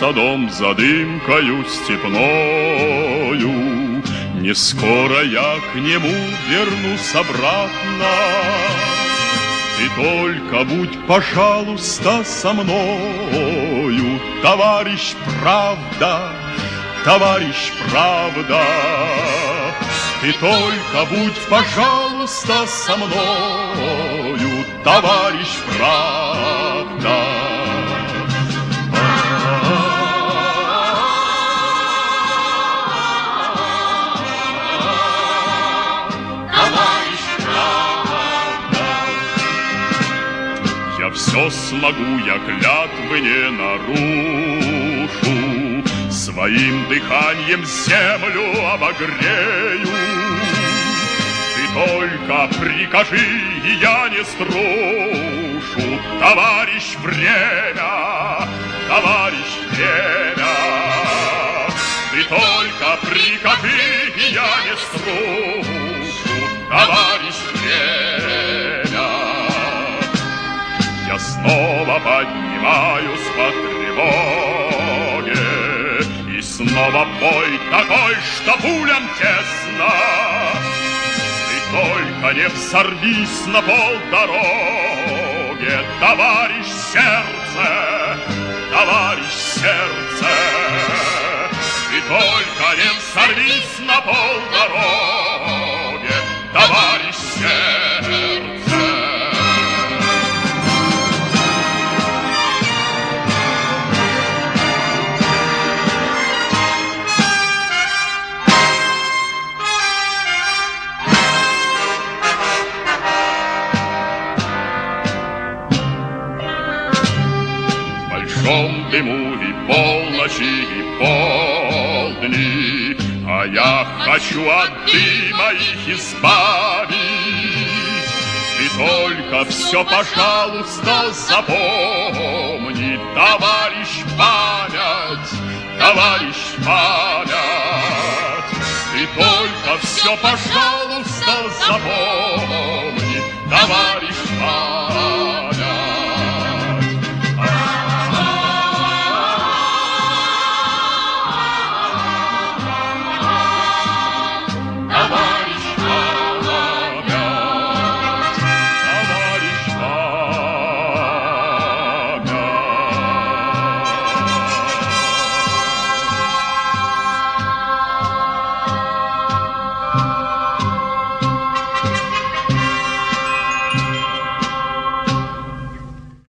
садом за дымкою степною. Не скоро я к нему вернусь обратно. Ты только будь, пожалуйста, со мною, Товарищ правда, товарищ правда. Ты только будь, пожалуйста, со мною, Товарищ правда. Все смогу, я клятвы не нарушу, Своим дыханием землю обогрею. Ты только прикажи, и я не струшу, Товарищ время, товарищ время. Ты только прикажи, и я не струшу, Товарищ время. Поднимаюсь по тревоге И снова бой такой, что пулям тесно. Ты только не взорвись на полдороге Товарищ сердце, товарищ сердце. Ты только не взорвись на полдороге Большом дыму и полночи, и полдни, А я хочу от дыма их избавить. Ты только все, пожалуйста, запомни, Товарищ память, товарищ память. Ты только все, пожалуйста, запомни, Товарищ память.